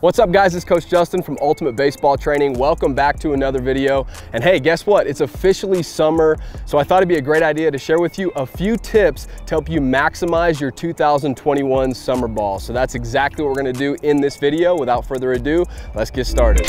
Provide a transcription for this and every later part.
What's up guys, it's Coach Justin from Ultimate Baseball Training. Welcome back to another video. And hey, guess what? It's officially summer, so I thought it'd be a great idea to share with you a few tips to help you maximize your 2021 summer ball. So that's exactly what we're gonna do in this video. Without further ado, let's get started.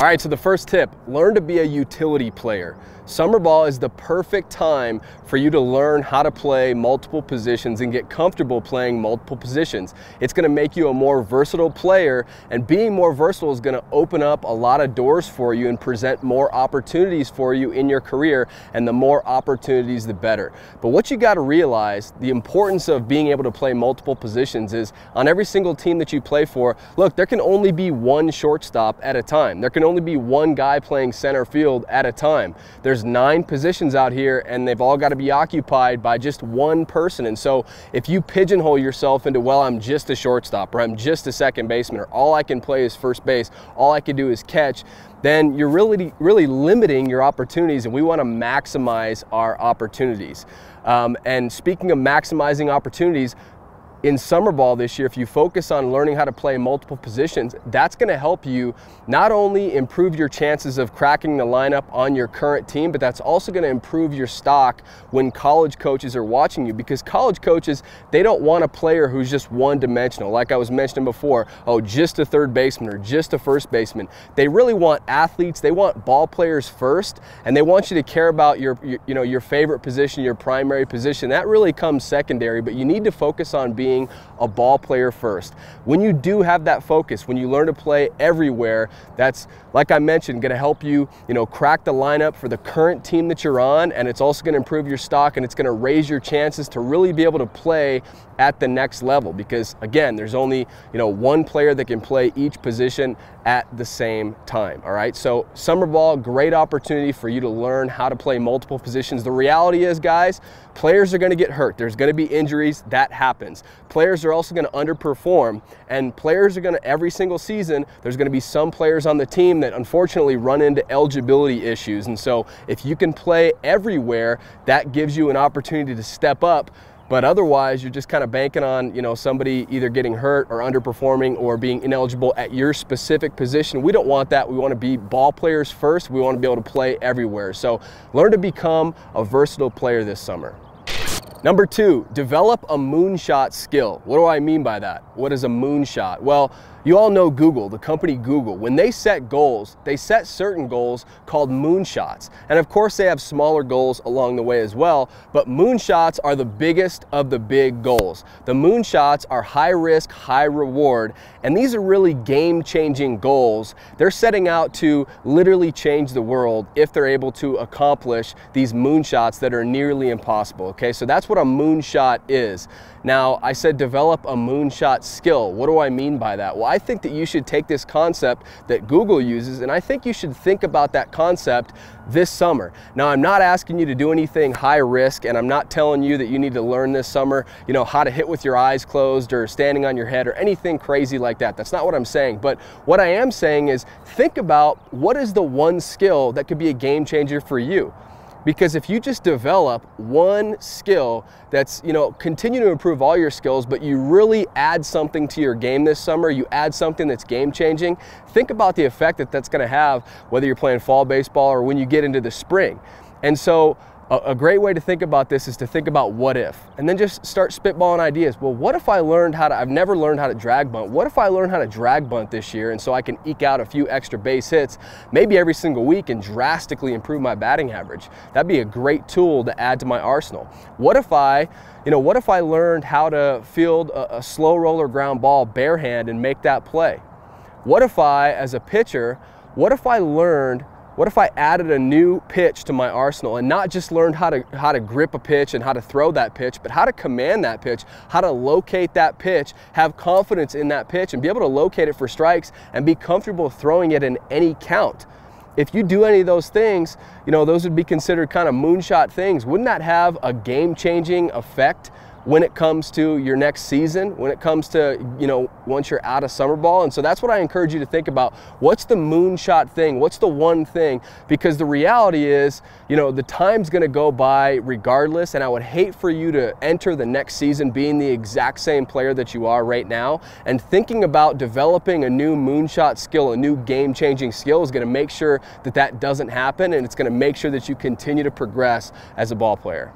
All right, so the first tip, learn to be a utility player. Summer ball is the perfect time for you to learn how to play multiple positions and get comfortable playing multiple positions. It's gonna make you a more versatile player and being more versatile is gonna open up a lot of doors for you and present more opportunities for you in your career and the more opportunities the better. But what you gotta realize, the importance of being able to play multiple positions is on every single team that you play for, look, there can only be one shortstop at a time. There can only be one guy playing center field at a time. There's there's nine positions out here and they've all got to be occupied by just one person. And so if you pigeonhole yourself into, well, I'm just a shortstop or I'm just a second baseman or all I can play is first base, all I can do is catch, then you're really, really limiting your opportunities and we want to maximize our opportunities. Um, and speaking of maximizing opportunities, in summer ball this year, if you focus on learning how to play multiple positions, that's gonna help you not only improve your chances of cracking the lineup on your current team, but that's also gonna improve your stock when college coaches are watching you because college coaches, they don't want a player who's just one dimensional. Like I was mentioning before, oh, just a third baseman or just a first baseman. They really want athletes, they want ball players first, and they want you to care about your, your you know, your favorite position, your primary position. That really comes secondary, but you need to focus on being being a ball player first. When you do have that focus, when you learn to play everywhere, that's, like I mentioned, gonna help you, you know, crack the lineup for the current team that you're on, and it's also gonna improve your stock and it's gonna raise your chances to really be able to play at the next level because again, there's only, you know, one player that can play each position at the same time, all right? So summer ball, great opportunity for you to learn how to play multiple positions. The reality is, guys, players are gonna get hurt. There's gonna be injuries, that happens. Players are also gonna underperform and players are gonna, every single season, there's gonna be some players on the team that unfortunately run into eligibility issues. And so if you can play everywhere, that gives you an opportunity to step up but otherwise, you're just kind of banking on you know somebody either getting hurt or underperforming or being ineligible at your specific position. We don't want that. We want to be ball players first. We want to be able to play everywhere. So learn to become a versatile player this summer. Number two, develop a moonshot skill. What do I mean by that? What is a moonshot? Well, you all know Google, the company Google. When they set goals, they set certain goals called moonshots. And of course, they have smaller goals along the way as well, but moonshots are the biggest of the big goals. The moonshots are high risk, high reward, and these are really game changing goals. They're setting out to literally change the world if they're able to accomplish these moonshots that are nearly impossible. Okay, so that's what a moonshot is. Now, I said develop a moonshot skill. What do I mean by that? Well, I think that you should take this concept that Google uses and I think you should think about that concept this summer. Now, I'm not asking you to do anything high risk and I'm not telling you that you need to learn this summer, you know, how to hit with your eyes closed or standing on your head or anything crazy like that. That's not what I'm saying. But what I am saying is think about what is the one skill that could be a game changer for you. Because if you just develop one skill that's, you know, continue to improve all your skills, but you really add something to your game this summer, you add something that's game changing, think about the effect that that's gonna have whether you're playing fall baseball or when you get into the spring. And so a, great way to think about this is to think about what if, and then just start spitballing ideas. Well, what if I learned how to, I've never learned how to drag bunt. What if I learned how to drag bunt this year and so I can eke out a few extra base hits, maybe every single week and drastically improve my batting average? That'd be a great tool to add to my arsenal. What if I, you know, what if I learned how to field a, a slow roller ground ball barehand and make that play? What if I, as a pitcher, what if I learned what if I added a new pitch to my arsenal and not just learned how to, how to grip a pitch and how to throw that pitch, but how to command that pitch, how to locate that pitch, have confidence in that pitch and be able to locate it for strikes and be comfortable throwing it in any count. If you do any of those things, you know, those would be considered kind of moonshot things. Wouldn't that have a game changing effect when it comes to your next season, when it comes to, you know, once you're out of summer ball. And so that's what I encourage you to think about. What's the moonshot thing? What's the one thing? Because the reality is, you know, the time's going to go by regardless. And I would hate for you to enter the next season being the exact same player that you are right now. And thinking about developing a new moonshot skill, a new game changing skill is going to make sure that that doesn't happen. And it's going to make sure that you continue to progress as a ball player.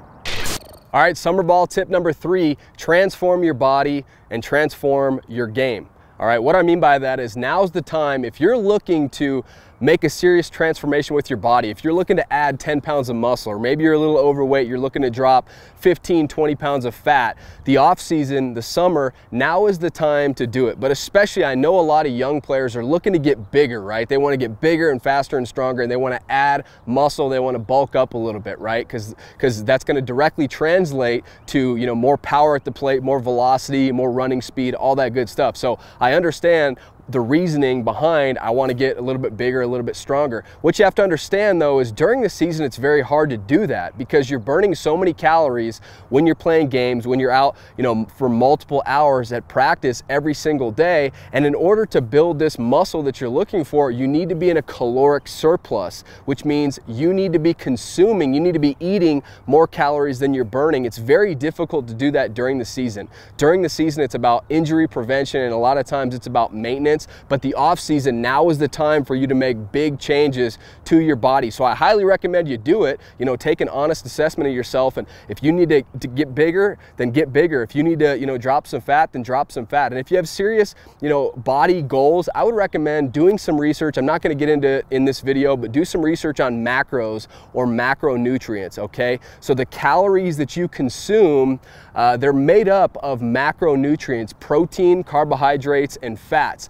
All right, summer ball tip number three, transform your body and transform your game. All right, what I mean by that is now's the time if you're looking to make a serious transformation with your body. If you're looking to add 10 pounds of muscle, or maybe you're a little overweight, you're looking to drop 15, 20 pounds of fat, the off season, the summer, now is the time to do it. But especially, I know a lot of young players are looking to get bigger, right? They want to get bigger and faster and stronger, and they want to add muscle, they want to bulk up a little bit, right? Because because that's going to directly translate to you know more power at the plate, more velocity, more running speed, all that good stuff. So I understand the reasoning behind I want to get a little bit bigger, a little bit stronger. What you have to understand though is during the season it's very hard to do that because you're burning so many calories when you're playing games, when you're out, you know, for multiple hours at practice every single day. And in order to build this muscle that you're looking for, you need to be in a caloric surplus, which means you need to be consuming, you need to be eating more calories than you're burning. It's very difficult to do that during the season. During the season it's about injury prevention and a lot of times it's about maintenance but the off season, now is the time for you to make big changes to your body. So I highly recommend you do it. You know, take an honest assessment of yourself. And if you need to, to get bigger, then get bigger. If you need to, you know, drop some fat, then drop some fat. And if you have serious, you know, body goals, I would recommend doing some research. I'm not going to get into in this video, but do some research on macros or macronutrients, okay? So the calories that you consume, uh, they're made up of macronutrients, protein, carbohydrates, and fats.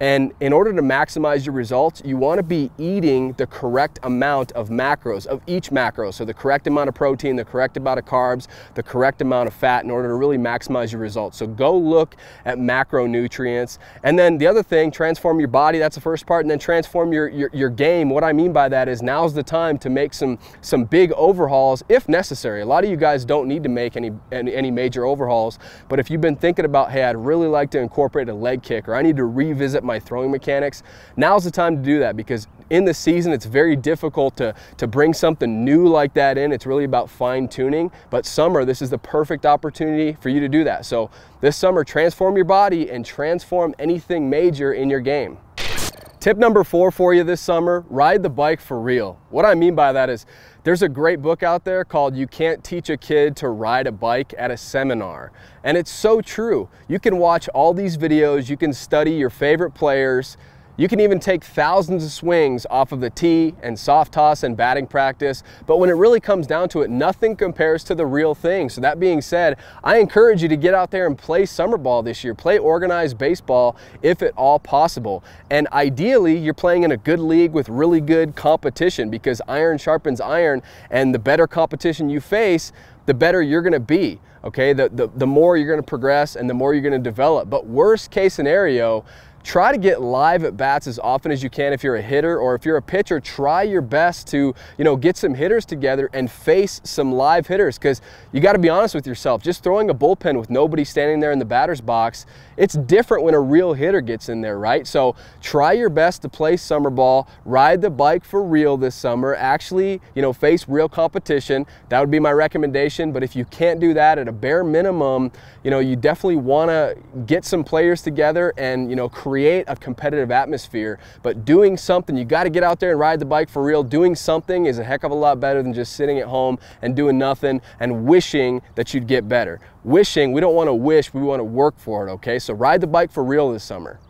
And in order to maximize your results, you want to be eating the correct amount of macros, of each macro. So the correct amount of protein, the correct amount of carbs, the correct amount of fat in order to really maximize your results. So go look at macronutrients. And then the other thing, transform your body, that's the first part, and then transform your, your, your game. What I mean by that is now's the time to make some, some big overhauls if necessary. A lot of you guys don't need to make any, any, any major overhauls, but if you've been thinking about, hey, I'd really like to incorporate a leg kick or I need to revisit my throwing mechanics, now's the time to do that because in the season it's very difficult to, to bring something new like that in. It's really about fine tuning. But summer, this is the perfect opportunity for you to do that. So this summer, transform your body and transform anything major in your game. Tip number four for you this summer, ride the bike for real. What I mean by that is there's a great book out there called You Can't Teach a Kid to Ride a Bike at a Seminar. And it's so true. You can watch all these videos, you can study your favorite players, you can even take thousands of swings off of the tee and soft toss and batting practice, but when it really comes down to it, nothing compares to the real thing. So that being said, I encourage you to get out there and play summer ball this year. Play organized baseball if at all possible. And ideally, you're playing in a good league with really good competition because iron sharpens iron and the better competition you face, the better you're going to be okay the, the, the more you're going to progress and the more you're going to develop but worst case scenario try to get live at bats as often as you can if you're a hitter or if you're a pitcher try your best to you know get some hitters together and face some live hitters because you got to be honest with yourself just throwing a bullpen with nobody standing there in the batter's box it's different when a real hitter gets in there right? So try your best to play summer ball ride the bike for real this summer actually you know face real competition that would be my recommendation but if you can't do that at a bare minimum you know you definitely want to get some players together and you know create a competitive atmosphere. But doing something, you got to get out there and ride the bike for real. Doing something is a heck of a lot better than just sitting at home and doing nothing and wishing that you'd get better. Wishing, we don't want to wish, we want to work for it, okay? So ride the bike for real this summer.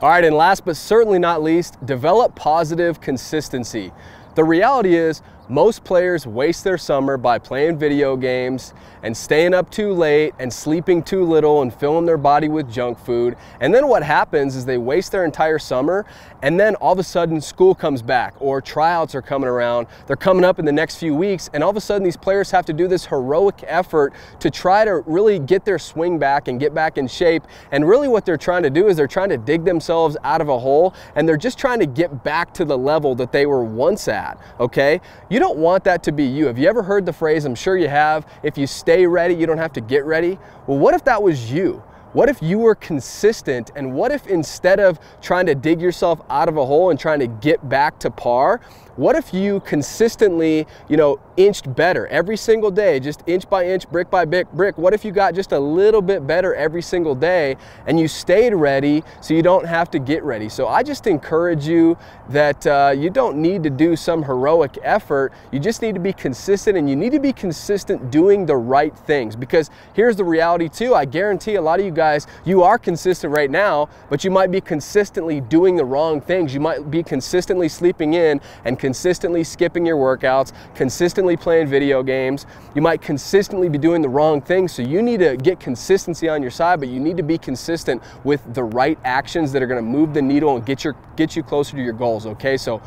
All right, and last but certainly not least, develop positive consistency. The reality is most players waste their summer by playing video games and staying up too late and sleeping too little and filling their body with junk food. And then what happens is they waste their entire summer and then all of a sudden school comes back or tryouts are coming around. They're coming up in the next few weeks and all of a sudden these players have to do this heroic effort to try to really get their swing back and get back in shape. And really what they're trying to do is they're trying to dig themselves out of a hole and they're just trying to get back to the level that they were once at, okay? You don't want that to be you. Have you ever heard the phrase, I'm sure you have, if you stay ready, you don't have to get ready? Well, what if that was you? What if you were consistent and what if instead of trying to dig yourself out of a hole and trying to get back to par, what if you consistently, you know, inched better every single day, just inch by inch, brick by brick, brick? What if you got just a little bit better every single day and you stayed ready so you don't have to get ready? So I just encourage you that uh, you don't need to do some heroic effort. You just need to be consistent and you need to be consistent doing the right things because here's the reality too. I guarantee a lot of you guys, you are consistent right now, but you might be consistently doing the wrong things. You might be consistently sleeping in and consistently skipping your workouts, consistently playing video games. You might consistently be doing the wrong things. So you need to get consistency on your side, but you need to be consistent with the right actions that are going to move the needle and get your get you closer to your goals, okay? So,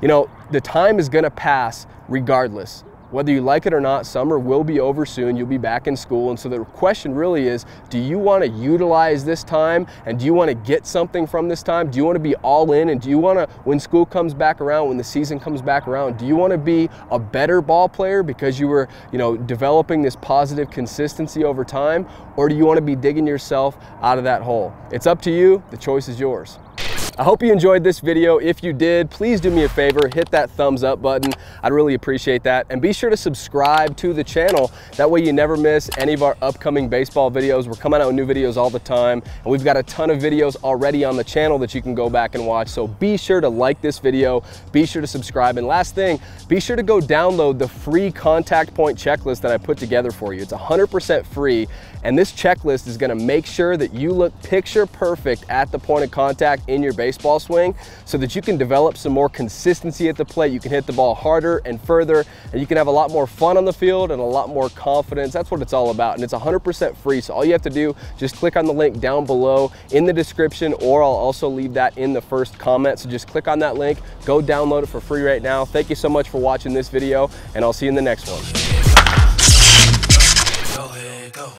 you know, the time is going to pass regardless. Whether you like it or not, summer will be over soon. You'll be back in school. And so the question really is, do you want to utilize this time and do you want to get something from this time? Do you want to be all in and do you want to, when school comes back around, when the season comes back around, do you want to be a better ball player because you were, you know, developing this positive consistency over time? Or do you want to be digging yourself out of that hole? It's up to you. The choice is yours. I hope you enjoyed this video. If you did, please do me a favor, hit that thumbs up button. I'd really appreciate that. And be sure to subscribe to the channel. That way you never miss any of our upcoming baseball videos. We're coming out with new videos all the time. And we've got a ton of videos already on the channel that you can go back and watch. So be sure to like this video. Be sure to subscribe. And last thing, be sure to go download the free contact point checklist that I put together for you. It's 100% free. And this checklist is gonna make sure that you look picture perfect at the point of contact in your baseball swing so that you can develop some more consistency at the plate. You can hit the ball harder and further, and you can have a lot more fun on the field and a lot more confidence. That's what it's all about. And it's 100% free. So all you have to do, just click on the link down below in the description, or I'll also leave that in the first comment. So just click on that link, go download it for free right now. Thank you so much for watching this video, and I'll see you in the next one.